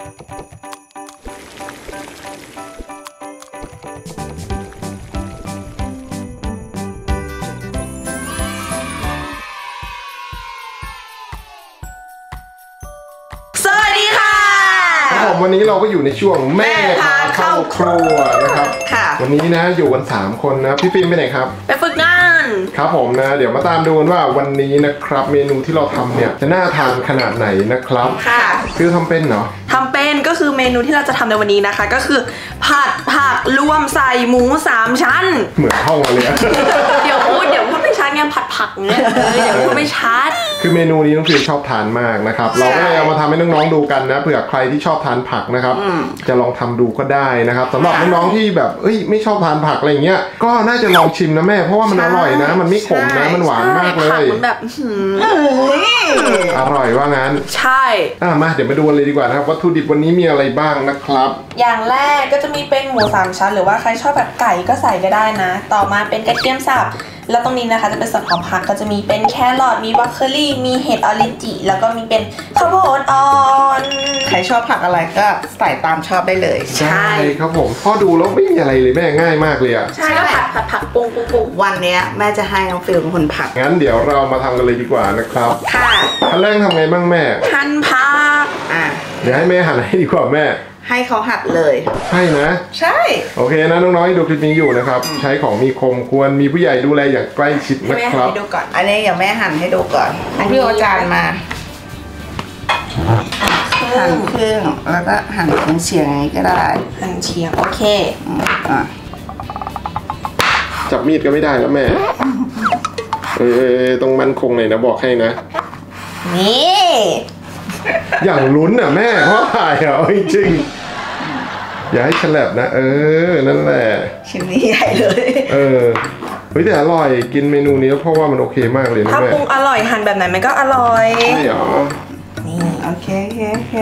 สวัสดีค่ะ ครับผมวันนี้เราก็อยู่ในช่วงแม่พาเข้าครัวนะครับ ค่ะ วันนี้นะอยู่กัน 3 คนนะพี่ฟิล์มไปไหนครับ ไปฝึกงาน ครับผมนะ เดี๋ยวมาตามดูกันว่าวันนี้นะครับ เมนูที่เราทำเนี่ยจะน่าทานขนาดไหนนะครับ ค่ะ คือทำเป็นเหรอทำ เป็นก็คือเมนูที่เราจะทำในวันนี้นะคะ ก็คือ ผัดผักรวมใส่หมูสามชั้น เหมือนห้องเราเลยอะ เดี๋ยวพูดเดี๋ยวพูดไม่ชัดไงผัดผักเนี่ยเออเดี๋ยวพูดไม่ชัด คือเมนูนี้น้องฟิล์มชอบทานมากนะครับ เราก็เลยเอามาทำให้น้องๆดูกันนะเผื่อใครที่ชอบทานผักนะครับ จะลองทำดูก็ได้นะครับสำหรับน้องๆที่แบบเอ้ยไม่ชอบทานผักอะไรเงี้ยก็น่าจะลองชิมนะแม่ เพราะว่ามันอร่อยนะ มันไม่ขมนะมันหวานมากเลผัย มันแบบอื้อหืออร่อยว่างั้น ใช่ อะมาเดี๋ยวมาดูกันเลยดีกว่านะครับวัตถุดิบวันนี้มีอะไรบ้างนะครับ อย่างแรกก็จะมีเป็นหมูสามชั้น หรือว่าใครชอบแบบไก่ก็ใส่ก็ได้นะ ต่อมาเป็นกระเทียมสับแล้วตรงนี้นะคะจะเป็นส่วนของผักก็จะมีเป็นแครอทมีบรอกโคลีมีเห็ดออรินจิ แล้วก็มีเป็นข้าวโพดอ่อนใครชอบผักอะไรก็ใส่ตามชอบได้เลยใช่ครับผมพ่อดูแล้วไม่มีอะไรเลยแม่ง่ายมากเลยอะใช่ก็ผัดผัดผักปุงปุงปุงวันเนี้ยแม่จะให้น้องฟิลเป็นคนผักงั้นเดี๋ยวเรามาทำกันเลยดีกว่านะครับ ค่ะขั้นแรกทำไงบ้างแม่ หั่นผักอะ เดี๋ยวให้แม่หั่นให้ดีกว่าแม่ ให้เขาหัดเลย ใช่นะ ใช่ โอเคนะน้องๆที่ดูคลิปนี้อยู่นะครับ ใช้ของมีคมควรมีผู้ใหญ่ดูแลอย่างใกล้ชิดให้นะแม่คหั่นรับ ให้ดูก่อน อันนี้เดี๋ยวแม่หั่นให้ดูก่อนอันนี้ พี่เอาจานมาครึ่หั่นงครึ่งแล้วก็หั่นเป็นเฉียงอย่างนี้ก็ได้หั่นเฉียงโอเค อืมอะจับมีดก็ไม่ได้แล้วแม่ เออต้องมั่นคงเลยนะบอกให้นะ นี่ อย่างลุ้นอะแม่เพราะถ่ายอะเอาจริงๆอย่าให้ฉลับนะ เออ นั่นแหละชิ้นนี้ใหญ่เลย เออเฮ้ยแต่อร่อยกินเมนูนี้เพราะว่ามันโอเคมากเลยนะถ้าแม่ปรุงอร่อยหั่นแบบไหนมันก็อร่อยใช่เหรอนี่โอเคโอเคโอเค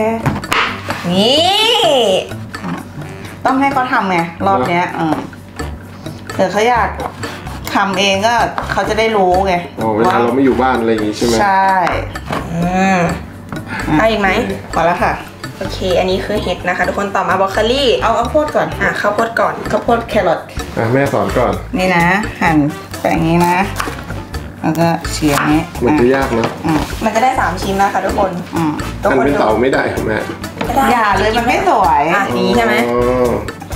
นี่ต้องให้เขาทำไงรอบเนี้ยอืมเผื่อเขาอยากทำเองก็เขาจะได้รู้ไงอ๋อเวลาเราไม่อยู่บ้านอะไรอย่างงี้ใช่ไหมใช่อืม เอาอีกไหมพอแล้วค่ะ โอเค อันนี้คือเห็ดนะคะ ทุกคนต่อมาบรอกโคลีเอาข้าวโพดก่อน อะข้าวโพดก่อนข้าวโพดแครอทอะแม่สอนก่อนนี่นะ หั่นแปอย่างนี้นะ แล้วก็เฉียงนี้มันจะอะยากนะอืมมันจะได้3ชิ้นนะคะทุกคนอืมทุกอันคนเป็นดูเตาไม่ได้ครับแม่ไม่ได้อย่าเลยมันไม่สวย อะอย่างนี้ใช่ไหมอ๋อ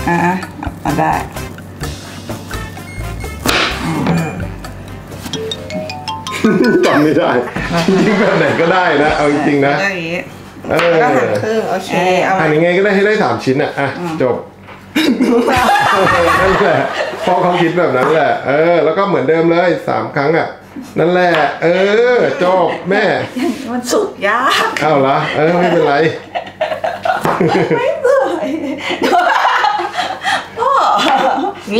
อะเอาได้ จำไม่ได้จริงๆแบบไหนก็ได้นะ เอาจริงๆนะก็อย่างนี้เออแล้วก็หั่นครึ่งโอเคเอาหั่นยังไงก็ได้ให้ได้สามชิ้นอะอะจบนั่นแหละพ่อเขาคิดแบบนั้นแหละ เออ แล้วก็เหมือนเดิมเลยสามครั้งอะ นั่นแหละ เออจบแม่ มันสุกยากเอาละเออไม่เป็นไรนี่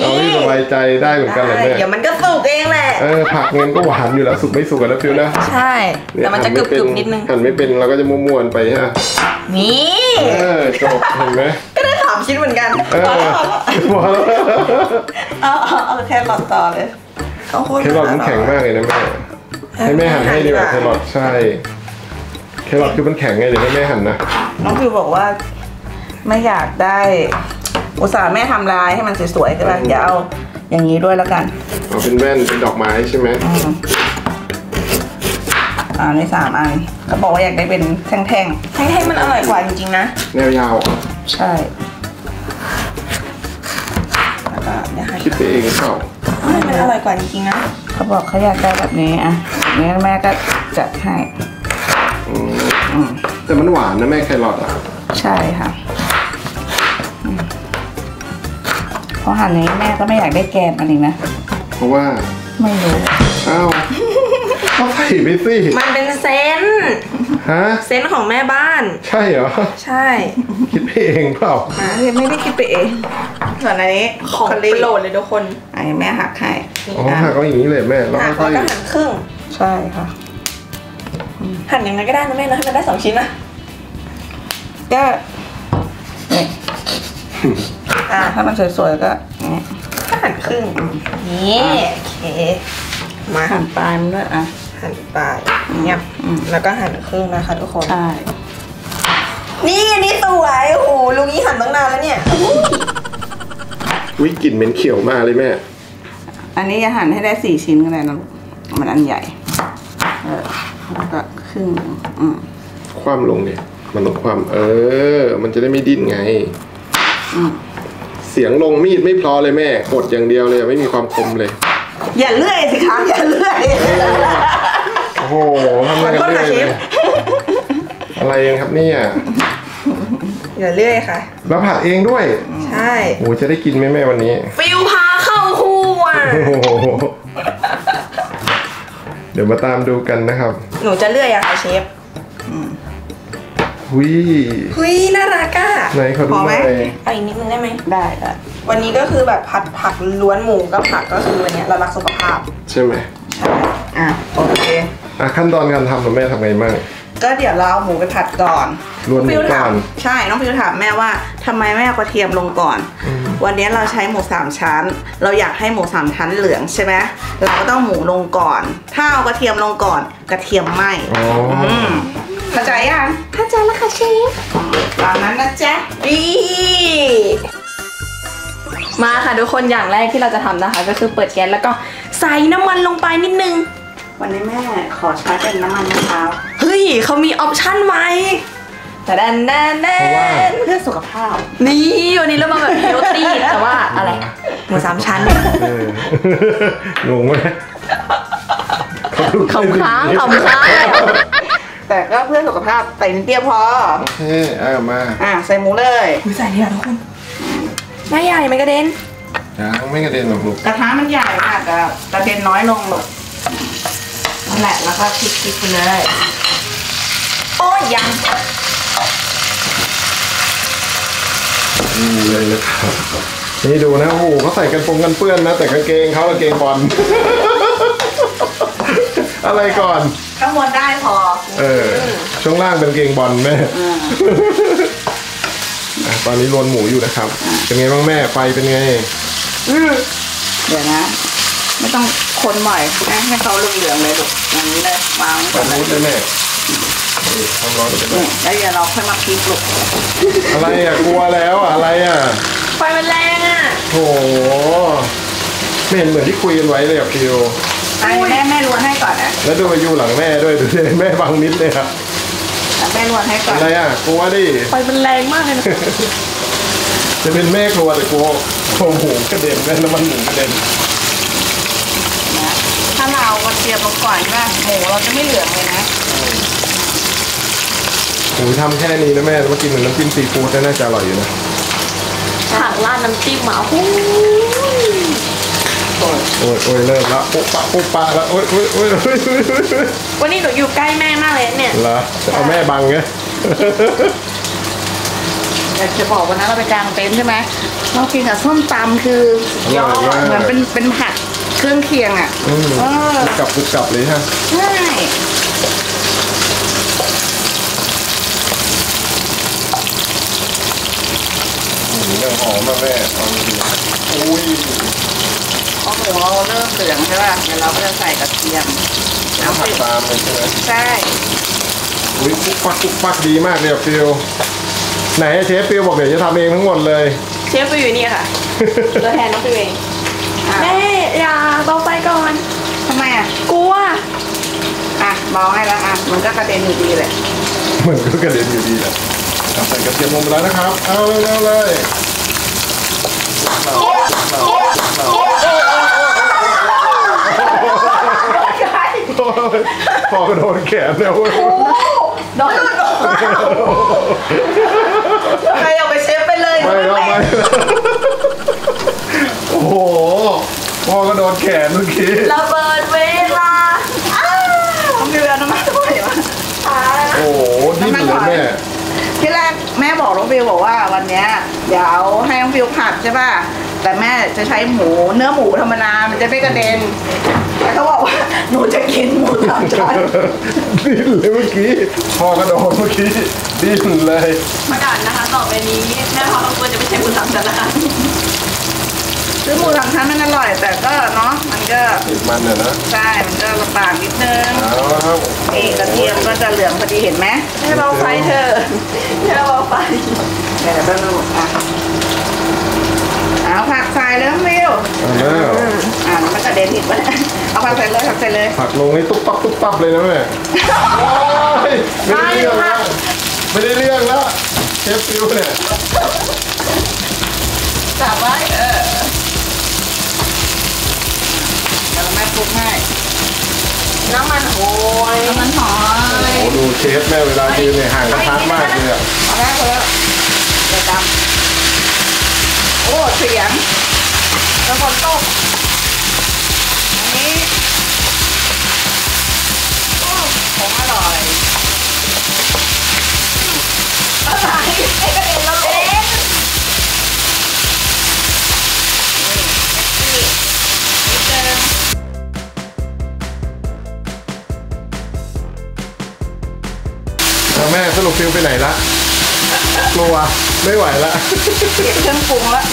เอาที่สบายใจได้เหมือนกันเลยได้แม่เดี๋ยวมันก็สุกเองแหละเออผักเงินก็หวานอยู่แล้วสุกไม่สุกกันนะฟิวนะใช่ แต่มันจะกรึบกรึบๆนิดนึงหั่นไม่เป็นเราก็จะม้วนๆไปฮะนี่เออจบเห็นไหมก็ได้สามชิ้นเหมือนกันเออพอแล้วเอาเอาเอาแครอทต่อเลยข้าวโพดแครอทมันแข็งมากเลยนะแม่ให้แม่หั่นให้ดีกว่าแครอทใช่แครอทคือมันแข็งไงเดี๋ยวให้แม่หั่นนะน้องฟิวบอกว่าไม่อยากได้ อุตส่าห์แม่ทำลายให้มันสวยๆก็ได้เดี๋ยวเอาอย่างนี้ด้วยแล้วกันเอาเป็นแว่นเป็นดอกไม้ใช่ไหมอืมอ่าในสามอันเขาบอกว่าอยากได้เป็นแท่งแท่งๆมันอร่อยกว่าจริงๆนะแนวยาวเหรอๆใช่แล้วก็เดี๋ยวหั่นคิดไปเองเปล่าให้มันอร่อยกว่าจริงๆนะเขาบอกเขาอยากได้แบบนี้อะนี้แม่ก็จัดให้อืมอืมแต่มันหวานนะแม่แครอทอะ ใช่ค่ะ เพราะหั่นอย่างนี้แม่ก็ไม่อยากได้แกนมันอีกนะ เพราะว่าไม่รู้อ้าวก็ใส่ไปสิมันเป็นเซนส์ฮะเซนส์ของแม่บ้าน ใช่เหรอ ใช่คิดไปเองเปล่าอะไม่ได้คิดไปเองส่วนอันนี้ของบรกโคลีโปรดเลยทุกคนอันนี้แม่หักให้อ๋อหักเอาอย่างนี้เลยแม่แล้วหักค่แล้อวยก็หั่นครึ่งใช่ค่ะ หั่นยังไงก็ได้นะแม่นะให้มันได้สองชิ้นนะก็นี่ อะถ้ามันสวยๆก็อย่างนี้ก็หั่นครึ่งนี่โอเคมาหั่นปลายมันด้วยอะหั่นปลายเงียบอืมแล้วก็หั่นครึ่งนะคะทุกคนใช่นี่อันนี้สวยหั่นตั้งนานแล้วเนี่ยวิกลิ่นเหม็นเขียวมากเลยแม่ อันนี้จะหั่นให้ได้สี่ชิ้นก็ได้นะลูกมันอันใหญ่เออแล้วก็ครึ่งหนึ่งอืมคว่ำลงเนี่ยมันต้องคว่ำเออ มันจะได้ไม่ดิ้นไง อืม เสียงลงมีดไม่พอเลยแม่กดอย่างเดียวเลยไม่มีความคมเลย อย่าเลื่อยสิคะอย่าเลื่อยโอ้โหทำอะไรกันเรื่อยเลยอะไรเองครับเนี่ยอย่าเลื่อยค่ะ แล้วผัดเองด้วย ใช่โอ้จะได้กินไหมแม่วันนี้ ฟิวพาเข้าครัวโอ้โหเดี๋ยวมาตามดูกันนะครับ หนูจะเลื่อยอะค่ะเชฟ หุยเฮ้ยน่ารักอะไหนเขาดูพอไหหมน่อยเอาอีกนิดนึงได้ไหมได้ได้วันนี้ก็คือแบบผัดผักล้วนหมูกับผักก็คือวันเนี้ยเรารักสุขภาพใช่ไหมอะโอเค อะขั้นตอนการทำของแม่ทำไงบ้าง ก็เดี๋ยวเราเอาหมูไปผัดก่อนรวนหมูฟิวก่ถาอมนใช่น้องฟิวถามแม่ว่าทำไมแม่เอากระเทียมลงก่อนวันนี้เราใช้หมูสามชั้น เราอยากให้หมูสามชั้นเหลืองใช่ไหมเราก็ต้องหมูลงก่อน ถ้าเอากระเทียมลงก่อน กระเทียมไหมอ๋ออม เข้าใจยังเข้าใจแล้วค่ะเชฟตามนั้นนะจ๊ะดีมาค่ะทุกคนอย่างแรกที่เราจะทำนะคะ ก็คือเปิดแก๊สแล้วก็ใส่น้ำมันลงไปนิดนึง วันนี้แม่ขอใช้เป็นน้ำมันมะพร้าวเฮ้ยเขามีออปชั่นใหม่แต่แดนแดนแดเพราะว่านเพื่อสุขภาพ นี่วันนี้เรามาแบบเฮลตี้แต่ว่าอะไรหมูสามชั้นเอองงไหมขำค้างขำค้าง แต่ก็เพื่อสุขภาพใส่นิดเดียวพอ โอเคเอามาอะใส่หมูเลยอุ้ยใส่เลยอะทุกคนแม่ใหญ่ไหมกระเด็นยังไม่กระเด็นหรอกลูกกระทะมันใหญ่ค่ะแต่กระเด็นน้อยลงหรอกนั่นแหละแล้วก็คลิกๆไปเลย โอ้ยยังนี่เลยนะครับนี่ดูนะโอ้โหเขาใส่กันปงกันเปื้อนนะ แต่กางเกงเขากางเกงบอล อะไรก่อน ข้างบนได้พอ เออ ช่วงล่างเป็นกางเกงบอลแม่อืมอะตอนนี้รวนหมูอยู่นะครับ เป็นไงบ้างแม่ไฟเป็นไงเดี๋ยวนะ ไม่ต้องคนบ่อยนะให้เขาเหลืองๆเลยลูกอย่างนี้เลยวางไว้ตก่ออนนนู้นเลยแม่นี่ความร้อนเป็นไงนี่แล้วเดี๋ยวเราค่อยมาพลิกลูกอะไรอะกลัวแล้วอะอะไรอะไฟมันแรงอะโหไม่เห็นเหมือนที่คุยกันไว้เลยอะคิว อันนี้แม่แม่รวนให้ก่อนนะแล้วดูอยู่หลังแม่ด้วยดูดิแม่บังมิดเลยครับอะแม่รวนให้ก่อนอะไรอะกลัวดิไฟมันแรงมากเลยนะจะเป็นแม่กลัวแต่กลัวกลัวหมูกระเด็นแม่น้ำมันหมูกระเด็นนะถ้าเราเอากระเทียมลงก่อนใช่ไหมหมูเราจะไม่เหลืองเลยนะหมูทำแค่นี้นะแม่แล้วมากินเหมือนน้ำจิ้มซีฟู้ดน่าจะอร่อยอยู่นะผักราดน้ำจิ้มมาหู โอ้ยโอ้ยเริ่มละปุ๊บปะปุ๊บปะแล้วโอ้ยโอ้ยโอ้ยโอ้ยโอ้ยโอ้ยวันนี้หนูอยู่ใกล้แม่มากเลยเนี่ยเหรอจะเอาแม่บังไงอยากจะบอกวันนั้นเราไปกางเต็นท์ใช่ไหมเรากินกับส้มตำคือสุดยอดเหมือนเป็นเป็นผัดเครื่องเคียงอะอืมเออกลับกรุบกลับเลยฮะใช่หมูยังหอมมากแม่เอาดีอุ้ยพอ หมูเราเริ่มเหลืองใช่ป่ะเดี๋ยวเราก็จะใส่กระเทียมน้ำผัดตามเลยใช่ไหมใช่อุ้ยปุ๊บปักปุ๊บปักดีมากเลยอะฟิวไหนอะเชฟฟิวบอกเดี๋ยวจะทำเองทั้งหมดเลย เชฟไปอยู่นี่ค่ะตัวแทนน้องไปเองอะแม่อย่าเบาไฟก่อนทำไมอะกลัวอะเบาให้แล้วอะมันก็กระเด็นอยู่ดีเลยเหมือนก็กระเด็นอยู่ดีแหละเอาใส่กระเทียมลงไปแล้วนะครับ เอาเร็วๆเลย พอกระโดนแขนเนี่ยเว้ยโดนใครเอาไปเชฟไปเลยไม่แล้วไม่แล้วโอ้โหพอกระโดนแขนเมื่อกี้ระเบิดเวลาต้องมีเวลาน้ำมันด้วยวะโอ้โหดิ้นเลยแม่ที่แรกแม่บอกน้องฟิวบอกว่าวันเนี้ยเดี๋ยวให้น้องฟิวผัดใช่ป่ะ แต่แม่จะใช้หมูเนื้อหมูธรรมดามันจะไม่กระเด็นแล้วเขาบอกว่าหนูจะกินหมูสามชั้นดิ้นเลยเมื่อกี้พอกระโดดเมื่อกี้ดิ้นเลยประกาศนะคะต่อไปนี้แม่พอเราควรจะไม่ใช่คุณสามชั้นนะคะซื้อหมูสามชั้นมันอร่อย แต่ก็เนาะมันก็ติดมันน่ะนะใช่มันก็ลำบากนิดนึงเอาละครับนี่กระเทียมก็จะเหลืองพอดีเห็นไหมแม่เบาไฟเธอะแม่เบาไฟเดี๋ยวเดี๋ยวแป๊บนึงอะ เอาผักใส่เลยน้องฟิวเอาแล้ว อ่ามันกระเด็นอีกไปเอาผักใส่เลยผักใส่เลยผักลงให้ตุ๊บปั๊บตุ๊บปั๊บเลยนะแม่โอ้ยไม่ได้เรื่องแล้วไม่ได้เรื่องแล้วเชฟฟิวเนี่ยจับไว้เออเดี๋ยวแม่ปรุงให้น้ำมันโอยน้ำมันหอยโอ้ดูเชฟแม่เวลายืนเนี่ยห่างกระทะมากเลยอะเอาแล้วเอาแล้วเดี๋ยวดำ โอ้เสียงแล้วฝนตกอันนี้โอ้ของอร่อยอะไรไอ้กระเด็นแล้วเองนี่นิดนึงเอาแม่สรุปฟิวไปไหนละ วไม่ไหวละเปลี่ยนเครื่องปรุงแล้ว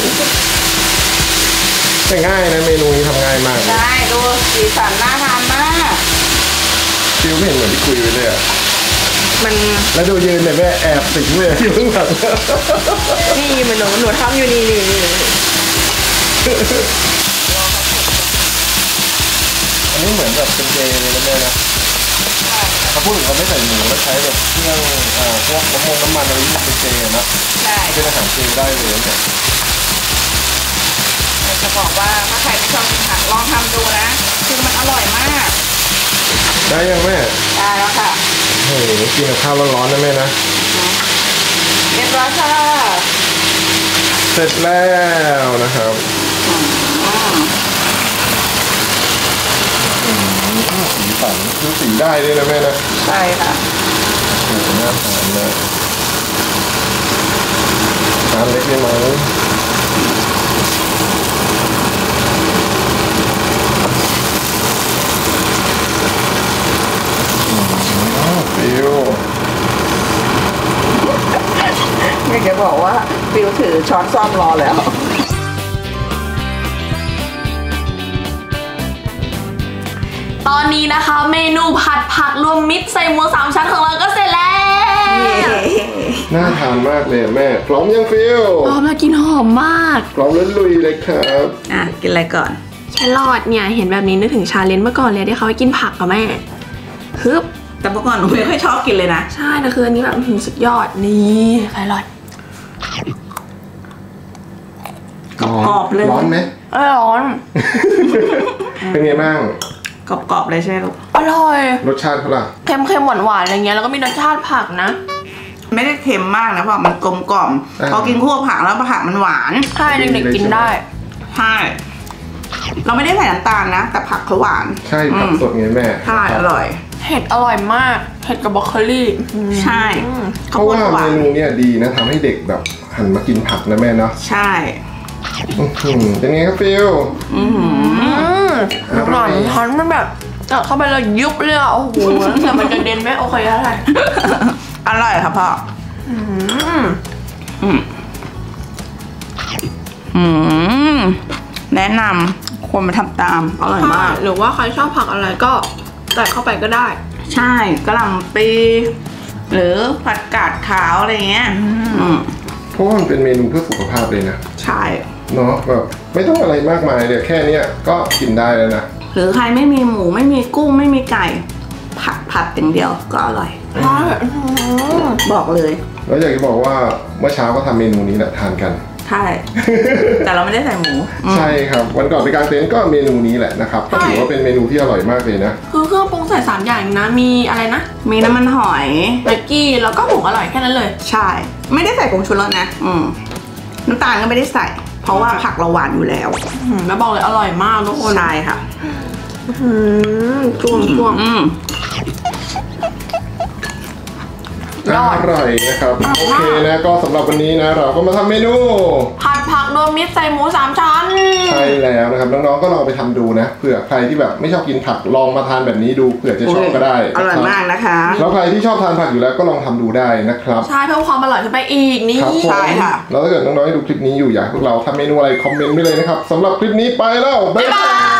แต่ง่ายนะเมนูนี้ทำง่ายมากเลยได้ดูสีสันน่าทานมากฟิวไม่เห็นเหมือนที่คุยไว้เลยอะมันแล้วดูยืนเนี่ยแม่แอบสิงเลยอยู่ข้างหลังนี่มันหนูหนูทำอยู่นี่นี่นี่อันนี้เหมือนแบบเป็นเจเลยนะแม่นะ เขาพูดถึงเขาไม่ใส่หมูแล้วใช้แบบเครื่องอ่าพวกน้ำมันน้ำมันอะไรที่เป็นเจนะใช่เป็นอาหารเจได้เลยเนี่ยอยากจะบอกว่าถ้าใครไม่ชอบกินผักลองทำดูนะ คือมันอร่อยมากได้ยังแม่ได้แล้วค่ะโอ้โหกินกับข้าวร้อนๆนะแม่นะเรียบร้อยค่ะเสร็จแล้วนะครับ สีสันดูสีได้ด้วยนะแม่นะใช่ค่ะโอ้โหน่าทานมากทานเล็กได้ไหมอืมฟิวอยากจะบอกว่าฟิวถือช้อนส้อมรอแล้ว ตอนนี้นะคะ เมนูผัดผักรวมมิตรใส่หมูสามชั้นของเราก็เสร็จแล้ว น่าทานมากเลยอะแม่ พร้อมยังฟิวหอมแล้วกินหอมมาก พร้อมแล้วลุยเลยครับอะ กินอะไรก่อน แครอทเนี่ย เห็นแบบนี้นึกถึง challenge เมื่อก่อนเลยที่เขาให้กินผักกับแม่ฮึบแต่เมื่อก่อนหนูไม่ค่อยชอบกินเลยนะ ใช่นะคืออันนี้แบบอื้อหือสุดยอดนี่แครอท กรอบๆเลย ร้อนไหมเอ้ยร้อน เป็นไงบ้าง กรอบๆเลยใช่ไหมลูกอร่อย รสชาติเขาล่ะเค็มๆหวานๆอะไรเงี้ยแล้วก็มีรสชาติผักนะ ไม่ได้เค็มมากนะเพราะมันกลมกล่อมอ่าพอกินคู่กับผักแล้วผักมันหวานใช่เด็กๆกินได้ใช่เราไม่ได้ใส่น้ำตาลนะ แต่ผักเขาหวาน ใช่ผักอืมสดไงแม่ใช่อร่อย เห็ดอร่อยมาก เห็ดกับบรอกโคลี่ ใช่เพราะว่าเมนูเนี่ยดีนะทำให้เด็กแบบหันมากินผักนะแม่เนาะใช่อื้อหือเป็นไงครับฟิลอือ หืออืมอร่หอวายนทันมันแบบเจาะเข้าไปแล้วยุบเลยอะโอ้โหแต่มันจะเด่นไม่โอเคเท่าไหร่อร่อยครับพ่ออืมอืมอืมแนะนำควรมาทำตาม อร่อยมาก หรือว่าใครชอบผักอะไรก็ใส่เข้าไปก็ได้ ใช่กระหล่ำปีหรือผัดกาดขาวอะไรเงี้ยอืมเพราะว่ามันเป็นเมนูเพื่อสุขภาพเลยนะ ใช่ เนาะแบบไม่ต้องอะไรมากมายเลยแค่เนี้ยก็กินได้แล้วนะ หรือใครไม่มีหมูไม่มีกุ้งไม่มีไก่ ผัดผัดอย่างเดียวก็อร่อยใช่อืมบอกเลย แล้วอยากจะบอกว่าเมื่อเช้าก็ทำเมนูนี้แหละทานกัน ใช่ แต่เราไม่ได้ใส่หมูอืมใช่ครับ วันก่อนไปกางเต็นท์ก็เมนูนี้แหละนะครับก็ถือว่าเป็นเมนูที่อร่อยมากเลยนะ คือเครื่องปรุงใส่สามอย่างนะ มีอะไรนะมีน้ำมันหอยแม็กกี้แล้วก็ผงอร่อยแค่นั้นเลย ใช่ ไม่ได้ใส่ผงชูรสนะ อืมน้ำตาลก็ไม่ได้ใส่เพ ราะว่าผักเราหวานอยู่แล้วอืมแล้วบอกเลยอร่อยมากทุกคนใช่ค่ะอืมช่วงช่วง อืมยอด อร่อยนะครับอร่อยโอมากเคนะก็สำหรับวันนี้นะ เราก็มาทำเมนู ผัดผัก รวมมิตรใส่หมูสามชั้น ใช่แล้วนะครับน้องๆก็ลองไปทำดูนะเผื่อใครที่แบบไม่ชอบกินผักลองมาทานแบบนี้ดูเผื่อจะชอบก็ได้อร่อยนะคบมากนะคะแล้วใครที่ชอบทานผักอยู่แล้วก็ลองทำดูได้นะครับใช่เพิ่มความอร่อยขึ้นไปอีกนี่ครับผมใช่ค่ะแล้วถ้าเกิดน้องๆที่ดูคลิปนี้อยู่อยากให้พวกเราทำเมนูอะไรคอมเมนต์ไว้เลยนะครับสำหรับคลิปนี้ไปแล้วบ๊ายบาย